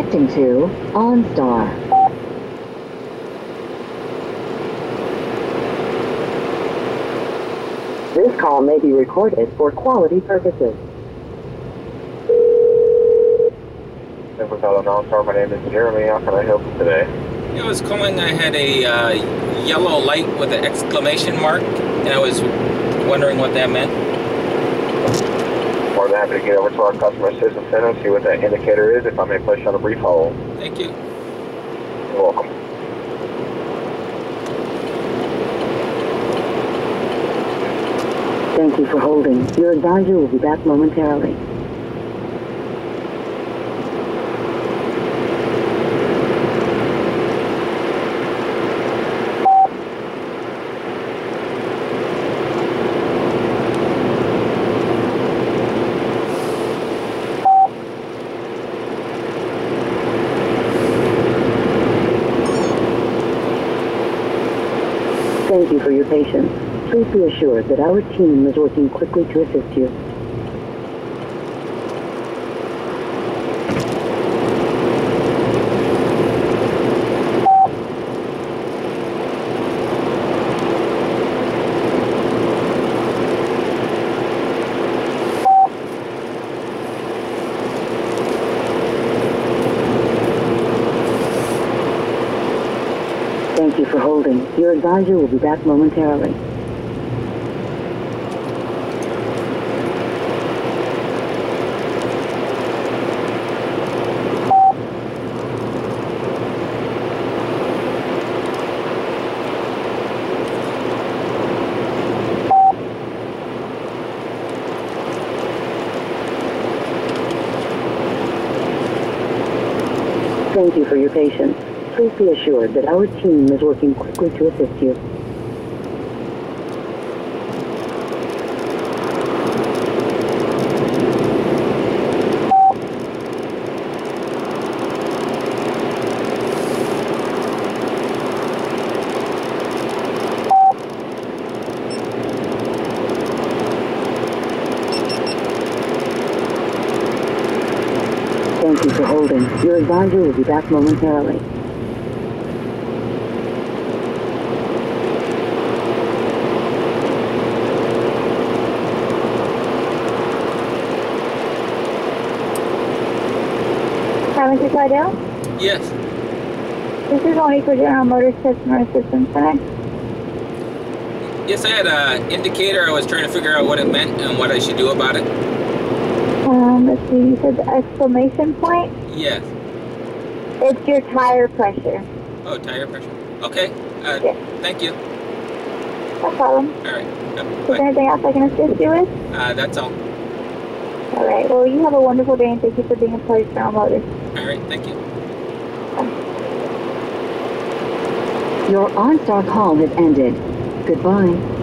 Connecting to OnStar. This call may be recorded for quality purposes. Thank you for OnStar. My name is Jeremy. How can I help you today? I was calling. I had a uh, yellow light with an exclamation mark, and I was wondering what that meant. More than happy to get over to our customer assistance center and see what that indicator is. If I may place you on a brief hold. Thank you. You're welcome. Thank you for holding. Your advisor will be back momentarily. You for your patience. Please be assured that our team is working quickly to assist you. Thank you for holding. Your advisor will be back momentarily. Thank you for your patience. Please assured that our team is working quickly to assist you. Thank you for holding. Your advisor will be back momentarily. Hi, Mr. Yes. This is only for General Motors Customer Assistance Center. Yes, I had an indicator. I was trying to figure out what it meant and what I should do about it. Um, let's see, you said the exclamation point. Yes. It's your tire pressure. Oh, tire pressure. Okay. Uh, Yes. Thank you. No problem. All right. Uh, Is there anything else I can assist you with? Uh, that's all. All right. Well, you have a wonderful day and thank you for being a part of General Motors. All right. Thank you. Your OnStar call has ended. Goodbye.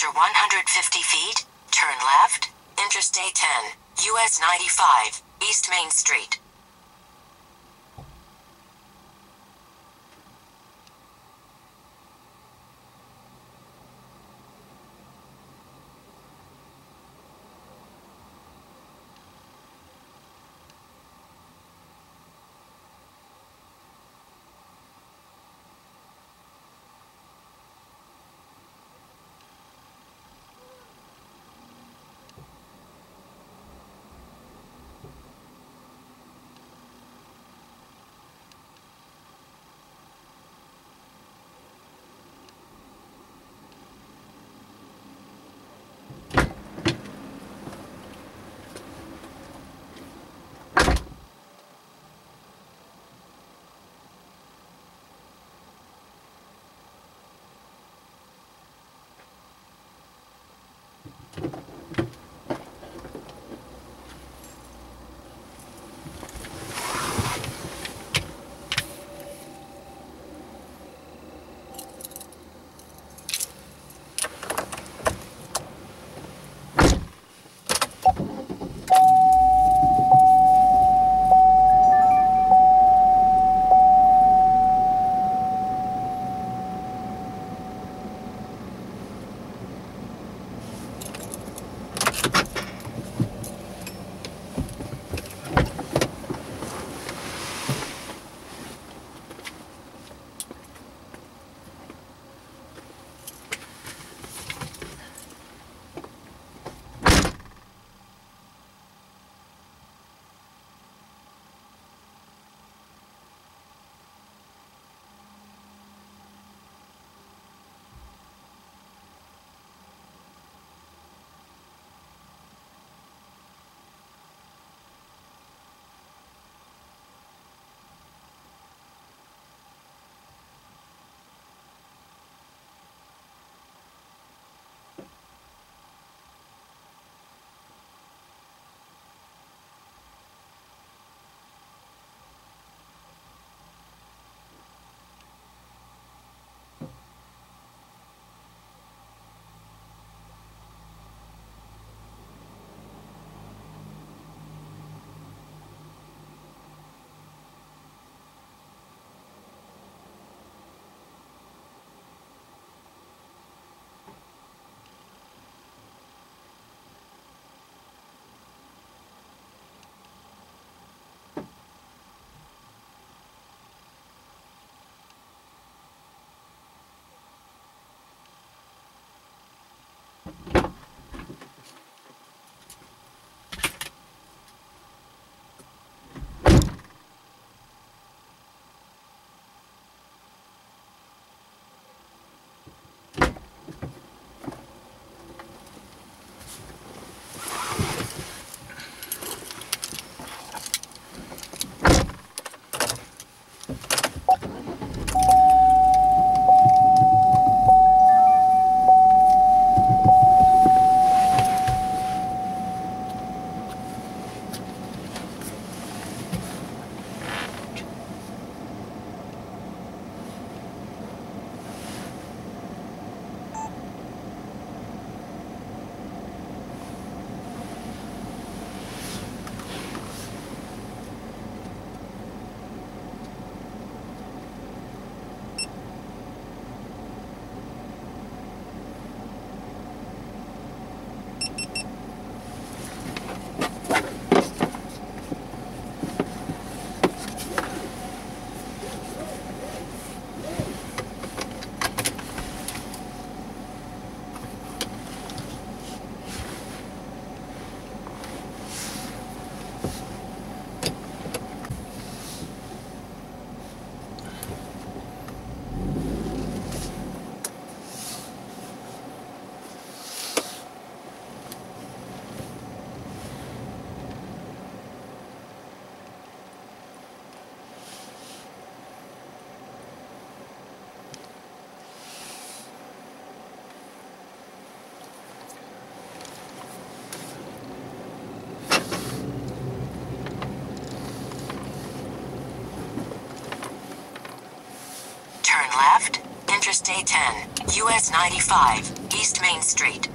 After 150 feet, turn left, Interstate 10, US 95, East Main Street. Interstate 10, US 95, East Main Street.